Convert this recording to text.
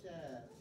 you're